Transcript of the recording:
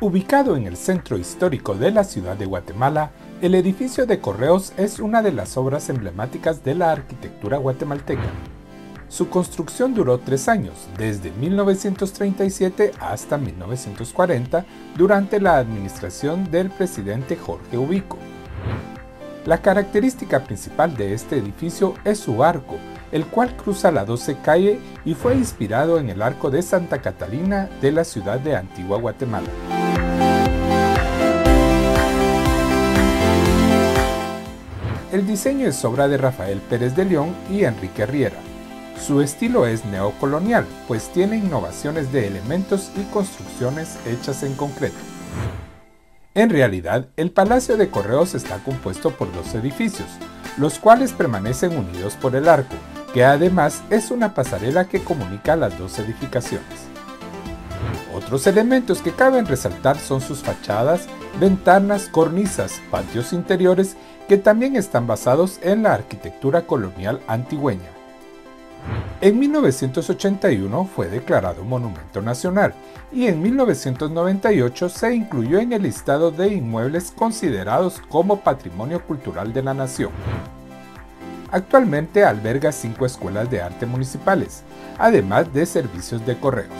Ubicado en el centro histórico de la ciudad de Guatemala, el edificio de Correos es una de las obras emblemáticas de la arquitectura guatemalteca. Su construcción duró tres años, desde 1937 hasta 1940, durante la administración del presidente Jorge Ubico. La característica principal de este edificio es su arco, el cual cruza la 12 calle y fue inspirado en el arco de Santa Catalina de la ciudad de Antigua Guatemala. El diseño es obra de Rafael Pérez de León y Enrique Riera. Su estilo es neocolonial, pues tiene innovaciones de elementos y construcciones hechas en concreto. En realidad, el Palacio de Correos está compuesto por dos edificios, los cuales permanecen unidos por el arco, que además es una pasarela que comunica las dos edificaciones. Otros elementos que caben resaltar son sus fachadas, ventanas, cornisas, patios interiores que también están basados en la arquitectura colonial antigüeña. En 1981 fue declarado Monumento Nacional y en 1998 se incluyó en el listado de inmuebles considerados como Patrimonio Cultural de la Nación. Actualmente alberga cinco escuelas de arte municipales, además de servicios de correos.